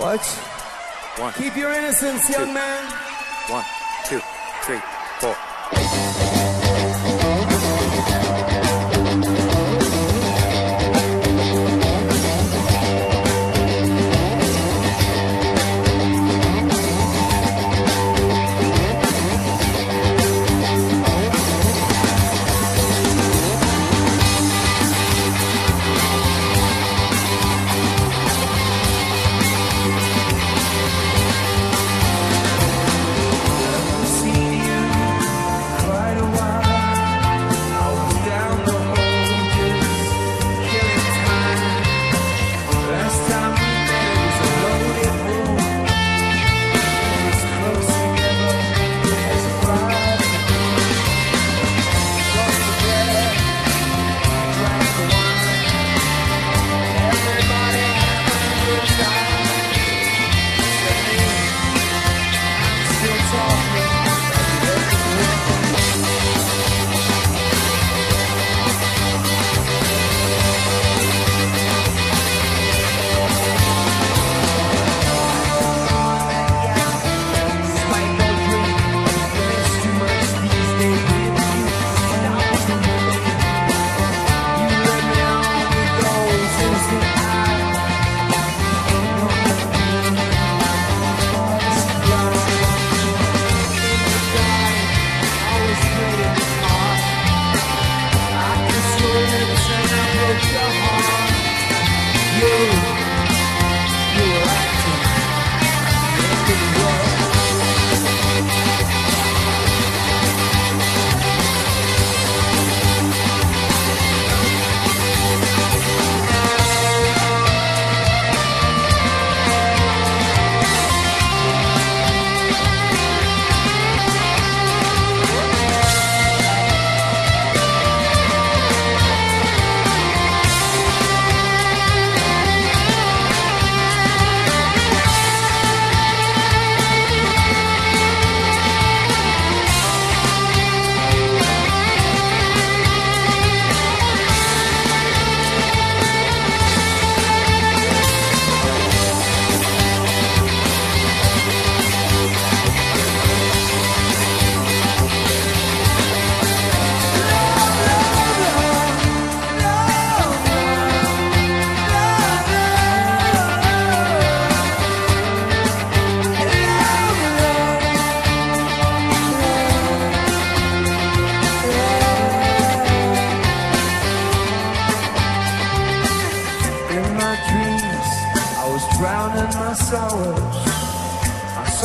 What? One, Keep your innocence, young man. one, two, three, four.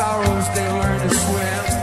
sorrows they learn to swim.